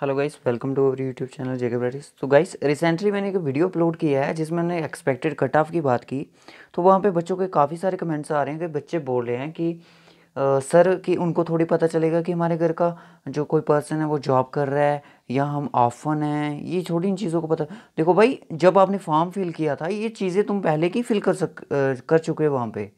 Hello guys welcome to our YouTube channel JK ब्राइटिस तो guys recently मैंने एक video upload किया है जिसमें मैंने एक्सपेक्टेड कट ऑफ़ की बात की। तो वहाँ पे बच्चों के काफ़ी सारे कमेंट्स आ रहे हैं कि बच्चे बोल रहे हैं कि आ, सर कि उनको थोड़ी पता चलेगा कि हमारे घर का जो कोई पर्सन है वो जॉब कर रहा है या हम ऑफन हैं ये छोटी इन चीज़ों को पता। देखो भाई जब आपने फॉर्म फिल किया था ये चीज़ें तुम पहले की फिल कर सक कर चुके हो वहाँ पर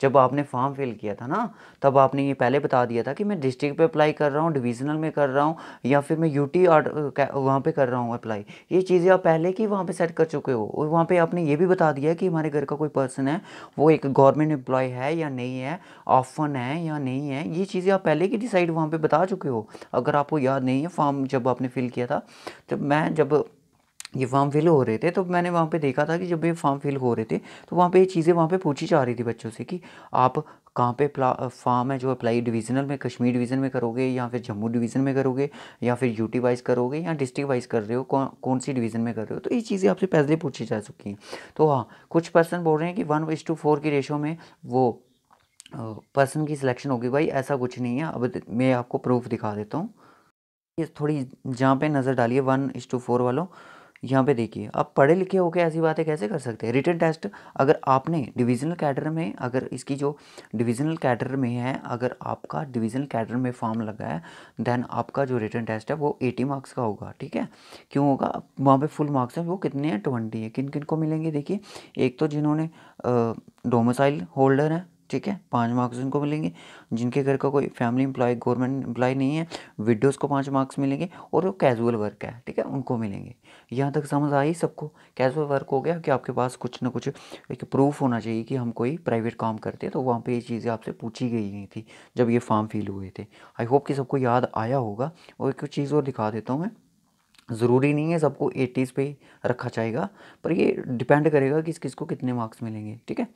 जब आपने फॉर्म फिल किया था ना, तब आपने ये पहले बता दिया था कि मैं डिस्ट्रिक्ट पे अप्लाई कर रहा हूँ, डिवीज़नल में कर रहा हूँ, या फिर मैं यूटी आर्डर वहाँ पे कर रहा हूँ अप्लाई ये चीज़ें आप पहले की वहाँ पे सेट कर चुके हो, और वहाँ पे आपने ये भी बता दिया कि हमारे घर का कोई पर्सन है, वो एक गवर्नमेंट एम्प्लॉय है या नहीं है ऑफन है या नहीं है, ये चीज़ें आप पहले की डिसाइड वहाँ पर बता चुके हो। अगर आपको याद नहीं है फॉर्म जब आपने फिल किया था तो मैं जब ये फॉर्म फिल हो रहे थे तो मैंने वहाँ पे देखा था कि जब ये फॉर्म फिल हो रहे थे तो वहाँ पे ये चीज़ें वहाँ पे पूछी जा रही थी बच्चों से कि आप कहाँ पे फॉर्म है जो अप्लाई डिवीज़नल में, कश्मीर डिवीज़न में करोगे या फिर जम्मू डिवीज़न में करोगे या फिर यूटी वाइज करोगे या डिस्ट्रिक्ट वाइज कर रहे हो, कौन कौन सी डिवीज़न में कर रहे हो? तो ये चीज़ें आपसे पहले पूछी जा चुकी हैं। तो हाँ कुछ पर्सन बोल रहे हैं कि वन इज़ टू फोर की रेशो में वो पर्सन की सिलेक्शन होगी। भाई ऐसा कुछ नहीं है। अब मैं आपको प्रूफ दिखा देता हूँ। ये थोड़ी जहाँ पे नज़र डालिए वन इज़ टू फोर वालों। यहाँ पे देखिए आप पढ़े लिखे होकर ऐसी बातें कैसे कर सकते हैं? रिटर्न टेस्ट अगर आपने डिविजनल कैडर में, अगर इसकी जो डिविजनल कैडर में है, अगर आपका डिविजनल कैडर में फॉर्म लगा है, देन आपका जो रिटर्न टेस्ट है वो एटी मार्क्स का होगा, ठीक है? क्यों होगा? वहाँ पे फुल मार्क्स हैं, वो कितने हैं? ट्वेंटी है। किन किन को मिलेंगे? देखिए, एक तो जिन्होंने डोमिसाइल होल्डर है ठीक है, पाँच मार्क्स उनको मिलेंगे। जिनके घर का कोई फैमिली एम्प्लॉय गवर्नमेंट एम्प्लॉय नहीं है विडोज़ को पाँच मार्क्स मिलेंगे और वो कैजुअल वर्क है, ठीक है, उनको मिलेंगे। यहाँ तक समझ आई सबको? कैजुअल वर्क हो गया कि आपके पास कुछ ना कुछ एक प्रूफ होना चाहिए कि हम कोई प्राइवेट काम करते हैं तो वहाँ पर ये चीज़ें आपसे पूछी गई नहीं थी जब ये फॉर्म फिल हुए थे। आई होप कि सबको याद आया होगा। और एक चीज़ और दिखा देता हूँ मैं। ज़रूरी नहीं है सबको एटीज़ पे रखा जाएगा, पर ये डिपेंड करेगा कि किस को कितने मार्क्स मिलेंगे, ठीक है?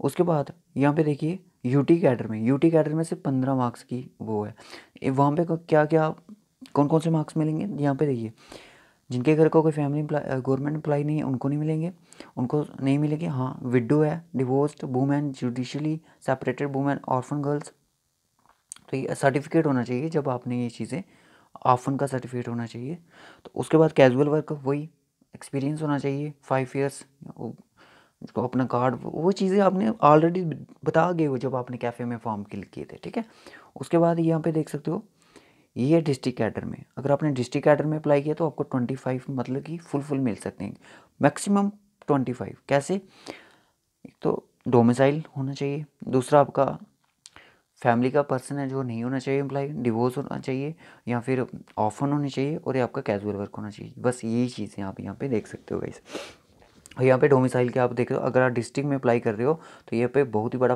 उसके बाद यहाँ पे देखिए यूटी कैडर में यूटी कैडर में से पंद्रह मार्क्स की वो है। वहाँ पे क्या क्या कौन कौन से मार्क्स मिलेंगे? यहाँ पे देखिए, जिनके घर का कोई फैमिली गवर्नमेंट एम्प्लॉय नहीं है, उनको नहीं मिलेंगे। उनको नहीं मिलेंगे हाँ विडो है divorced women judicially separated women orphan girls तो ये सर्टिफिकेट होना चाहिए जब आपने ये चीज़ें ऑफन का सर्टिफिकेट होना चाहिए। तो उसके बाद कैजुअल वर्क वही एक्सपीरियंस होना चाहिए फाइव ईयर्स उसको अपना कार्ड वो चीज़ें आपने ऑलरेडी बता गए हो जब आपने कैफ़े में फॉर्म फिल किए थे, ठीक है? उसके बाद यहाँ पे देख सकते हो, ये है डिस्ट्रिक्ट कैडर में, अगर आपने डिस्ट्रिक्ट कैडर में अप्लाई किया तो आपको ट्वेंटी फाइव मतलब कि फुल फुल मिल सकते हैं। मैक्सिमम ट्वेंटी फाइव कैसे? एक तो डोमिसाइल होना चाहिए, दूसरा आपका फैमिली का पर्सन है जो नहीं होना चाहिए एम्प्लॉय डिवोर्स होना चाहिए या फिर ऑफन होनी चाहिए और ये आपका कैजुअल वर्क होना चाहिए। बस यही चीज़ें आप यहाँ पे देख सकते हो गाइस यहाँ पे डोमिसाइल के आप देख रहे हो, अगर आप डिस्ट्रिक्ट में अप्लाई कर रहे हो तो यहाँ पे बहुत ही बड़ा